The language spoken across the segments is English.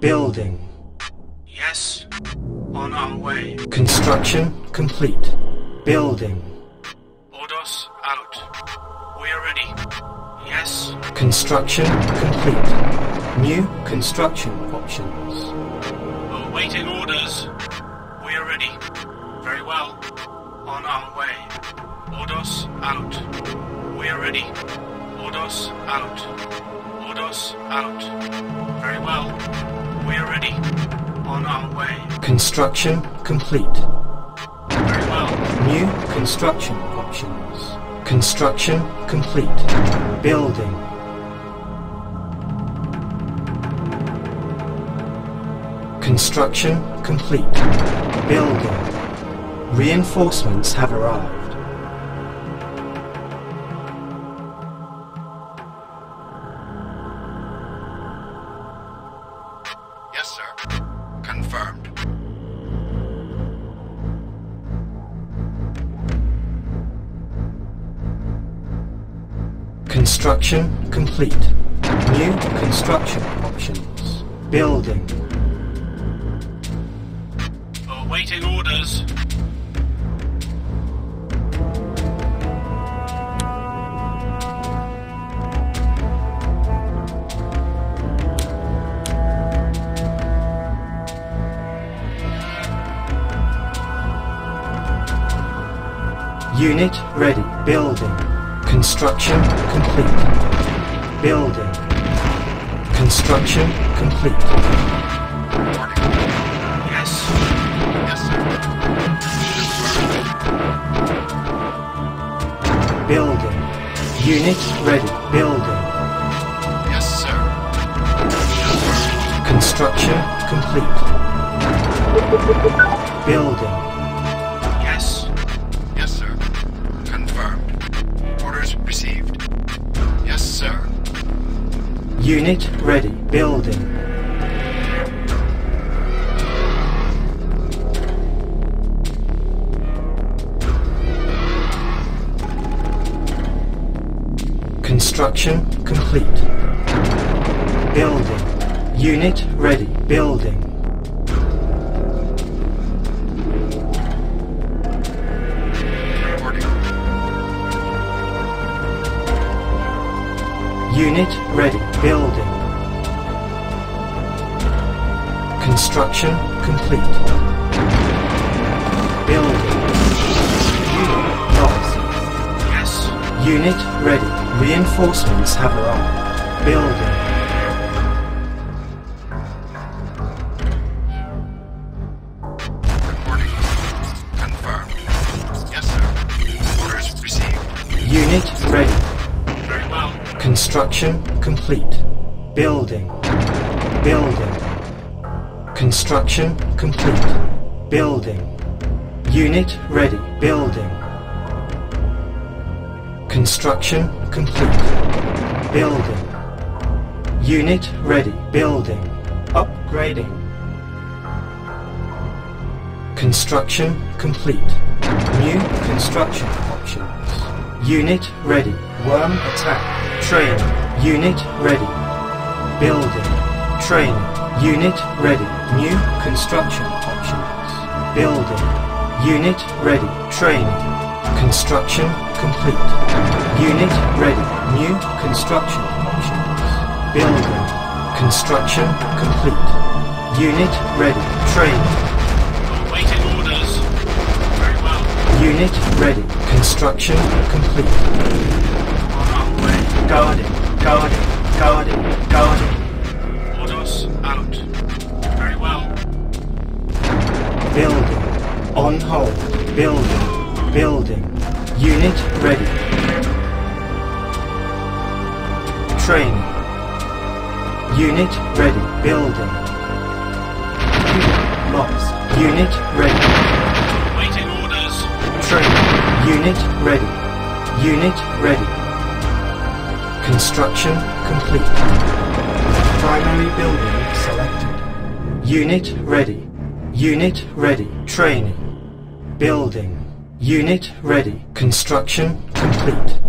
Building. Yes. On our way. Construction complete. Building. Ordos out. We are ready. Yes. Construction complete. New construction options. Awaiting orders. We are ready. Very well. On our way. Ordos out. We are ready. Ordos out. Ordos out. Very well. We are ready. On our way. Construction complete. Very well. New construction options. Construction complete. Building. Construction complete. Building. Reinforcements have arrived. Construction complete. New construction options. Building. Awaiting orders. Unit ready. Building. Construction complete. Building. Construction complete. Yes. Yes. Building. Unit ready. Building. Yes, sir. Construction complete. Building. Unit ready. Building. Construction complete. Building. Unit ready. Building. Unit ready. Building. Construction complete. Building. Unit lost. Yes. Unit ready. Reinforcements have arrived. Building. Reporting. Confirmed. Yes, sir. Orders received. Unit ready. Construction complete. Building. Building. Construction complete. Building. Unit ready. Building. Construction complete. Building. Unit ready. Building. Upgrading. Construction complete. New construction options. Unit ready. Worm attack. Training. Unit ready. Building. Training. Unit ready. New construction options. Building. Unit ready. Training. Construction complete. Unit ready. New construction options. Building. Construction complete. Unit ready. Training. Awaiting orders. Very well. Unit ready. Construction complete. Guarding. Guarding. Guarding. Guarding. Ordos out. Very well. Building. On hold. Building. Building. Unit ready. Training. Unit ready. Building. Unit lost. Unit ready. Waiting orders. Training. Unit ready. Unit ready. Construction complete. Primary building selected. Unit ready. Unit ready. Training. Building. Unit ready. Construction complete.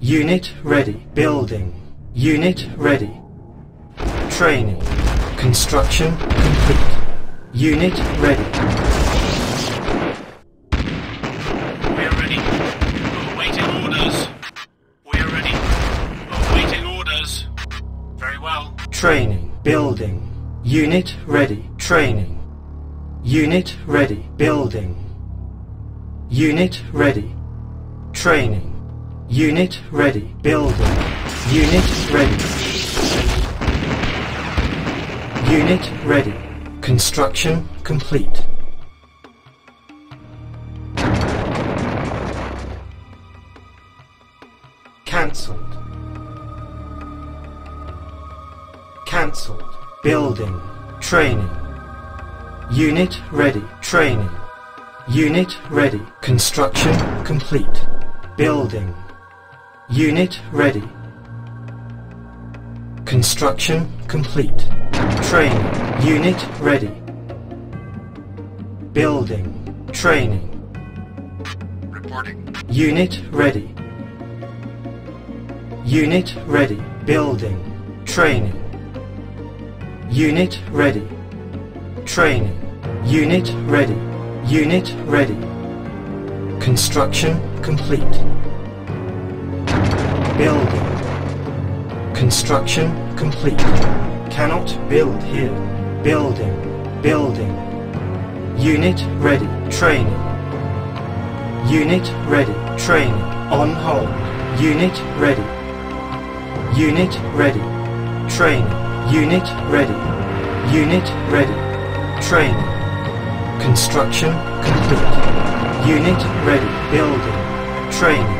Unit ready. Building. Unit ready. Training. Construction complete. Unit ready. Training. Building. Unit ready. Training. Unit ready. Building. Unit ready. Training. Unit ready. Building. Unit ready. Unit ready. Construction complete. Cancelled. Cancelled. Building. Training. Unit ready. Training. Unit ready. Construction complete. Building. Unit ready. Construction complete. Training. Unit ready. Building. Training. Reporting. Unit ready. Unit ready. Building. Training. Unit ready. Training. Unit ready. Unit ready. Construction complete. Building. Construction complete. Cannot build here. Building. Building. Unit ready. Training. Unit ready. Training. On hold. Unit ready. Unit ready. Training. Unit ready. Unit ready. Training. Construction complete. Unit ready. Building. Training.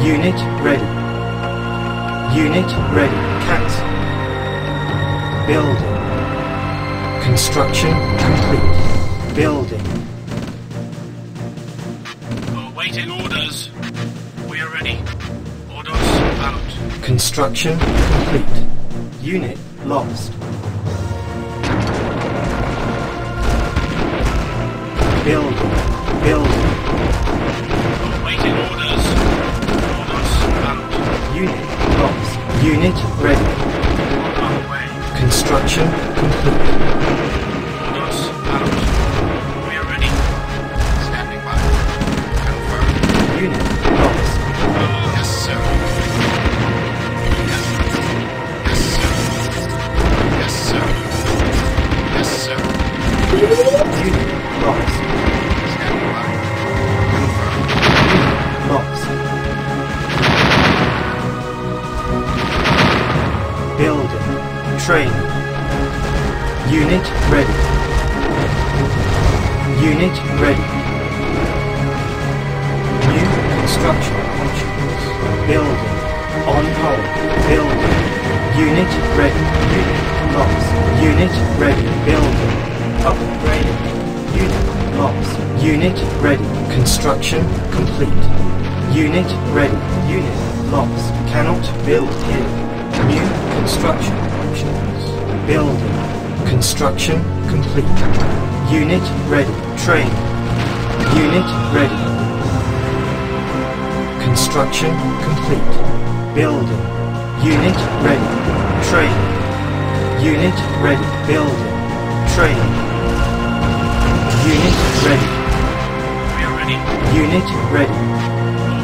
Unit ready. Unit ready. Cancel. Building. Construction complete. Building. Awaiting orders. We are ready. Ordos out. Construction complete. Unit lost. Building. Building. Awaiting orders. Ordos out. Unit lost. Unit ready. On way. Construction complete. On hold. Building. Unit ready. Unit lost. Unit ready. Building. Upgraded. Unit lost. Unit ready. Construction complete. Unit ready. Unit lost. Cannot build here. New construction options. Building. Construction complete. Unit ready. Train. Unit ready. Construction complete. Building. Unit ready. Train. Unit ready. Building. Train. Unit ready. We are ready. Unit ready.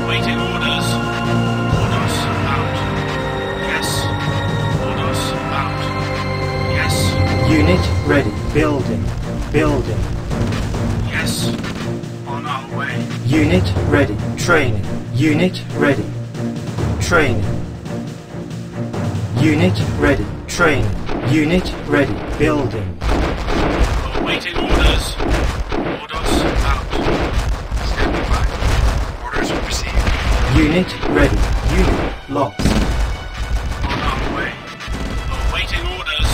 Awaiting orders. Ordos out. Yes. Ordos out. Yes. Unit ready. Building. Building. Yes. On our way. Unit ready. Training. Unit ready. Training. Unit ready. Training. Unit ready. Building. Awaiting orders. Ordos out. Standing by. Orders received. Unit ready. Unit lost. On our way. Awaiting orders.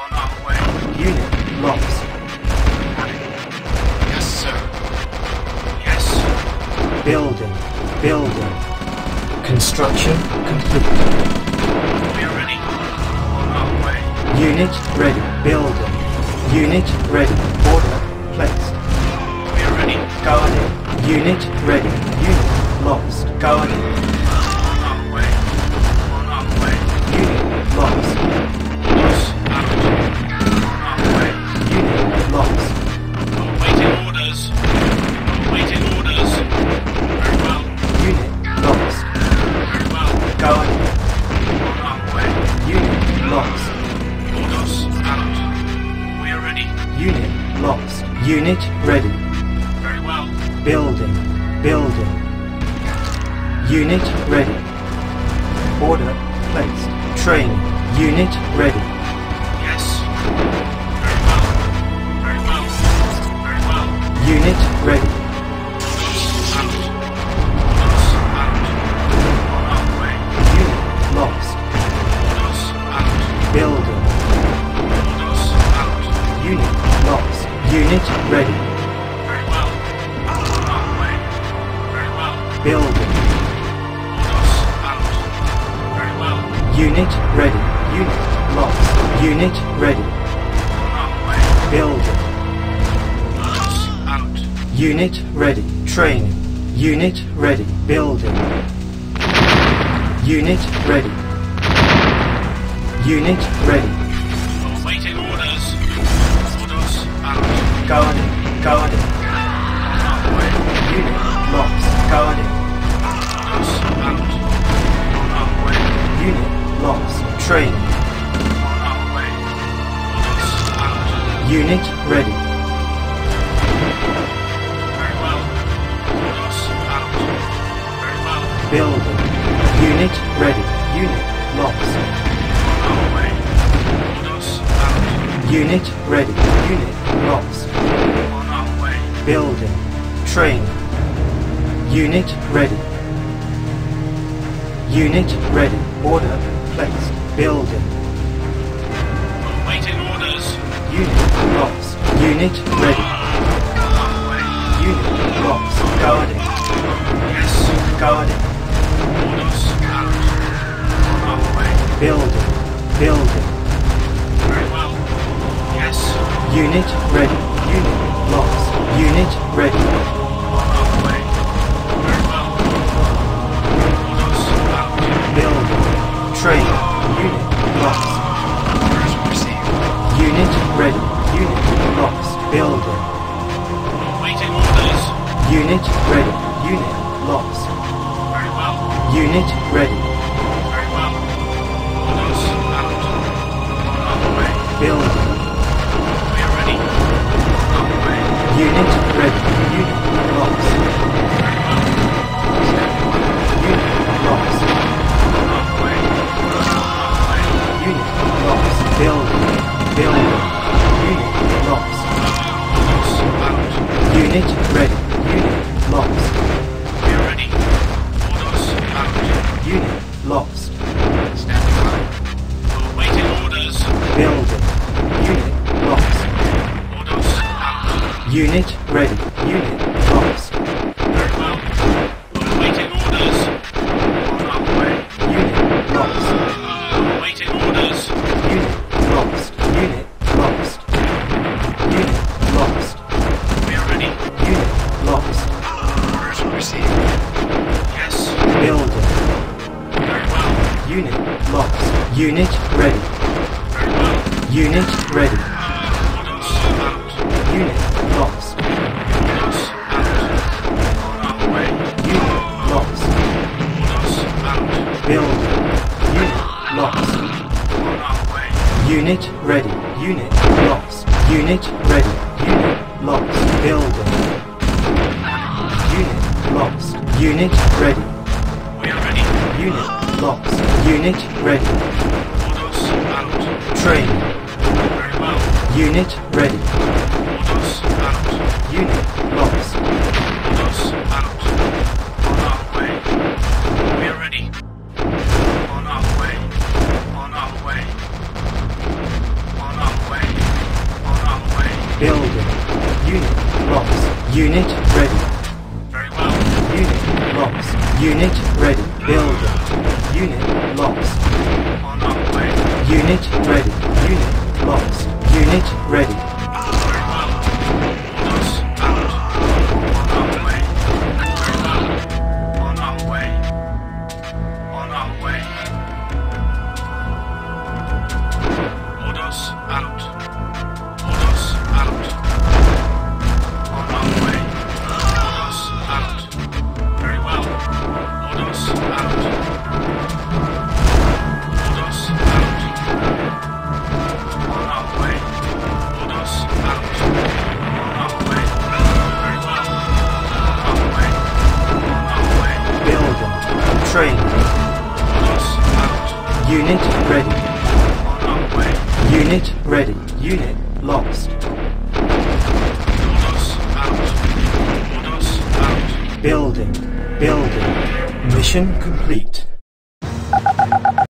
On our way. Unit lost. Yes, sir. Yes. Building. Building. Construction complete. We are ready. On our way. Unit ready. Building. Unit ready. Order placed. We are ready. Guarded. Unit ready. Unit lost. Guarded. Unit ready. Very well. Building. Building. Unit ready. Unit ready. Building. Unit ready. Unit ready. Awaiting orders. Ordos out. Guarding. Guarding. Unit lost. Guarding. Ordos out. Unit lost. Training. Ordos out. Unit ready. Building. Unit ready. Unit lost. On our way. Ordos out. Unit ready. Unit lost. On our way. Building. Training. Unit ready. Unit ready. Order placed. Building. Awaiting orders. Unit lost. Unit ready. On our way. Unit lost. Guarding. Yes. Guarding. Building. Building. Very well. Yes. Unit ready. Unit lost. Unit ready. On our way. Very well. Ordos out. Building. Training. Unit lost. Orders received. Unit ready. Unit lost. Building. Awaiting orders. Unit ready. Unit ready. Awaiting orders. Building. Unit lost. Orders. Unit ready. Unit Unit. Unit ready. Unit ready. Unit lost. Unit lost. Orders Unit lost. Unit ready. Unit lost. Unit ready. Unit lost. Building. Unit lost. Unit ready. Unit ready. Ordos out. Training. Very well. Unit ready. Ordos out. Unit lost. Ordos out. On our way. We are ready. On our way. On our way. On our way. On our way. Building. Unit lost. Unit ready. Very well. Unit lost. Unit ready. Building. Unit lost. Unit ready. Unit lost. Unit ready. Unit ready. Unit lost. Ordos out. Ordos out. Building. Building. Mission complete.